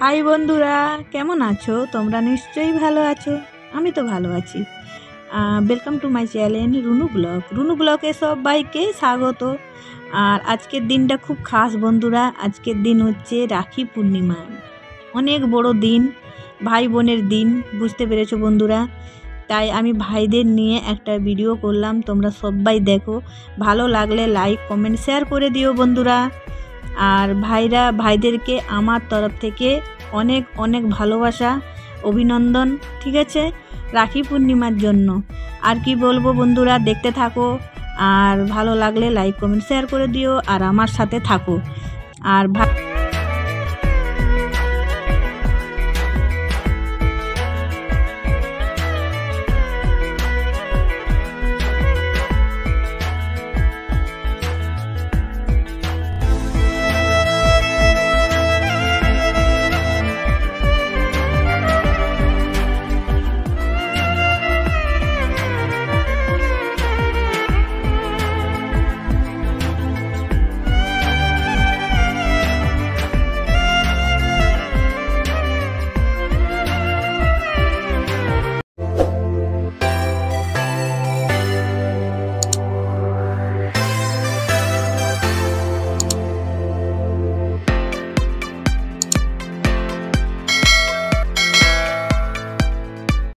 High বন্ধুরা, কেমন আছো? তোমরা নিশ্চয়ই ভালো আছো। আমি তো ভালো আছি। Welcome to my channel Runu blog. Runu ব্লগে সবাইকে স্বাগত। আর আজকের দিনটা খুব খাস বন্ধুরা। আজকের দিন হচ্ছে রাখি পূর্ণিমা। অনেক বড় দিন, ভাই বোনের দিন, বুঝতে পেরেছ বন্ধুরা? তাই আমি ভাইদের নিয়ে একটা ভিডিও করলাম। তোমরা সবাই দেখো। ভালো লাগলে লাইক কমেন্ট শেয়ার করে দিও বন্ধুরা। আর ভাইরা, ভাইদেরকে আমার তরফ থেকে অনেক অনেক ভালোবাসা, অভিনন্দন, ঠিক আছে? রাখি পূর্ণিমার জন্য। আর কি বলব বন্ধুরা, দেখতে থাকো। আর ভালো লাগলে লাইক কমেন্ট শেয়ার করে দিও। আর আমার সাথে থাকো। আর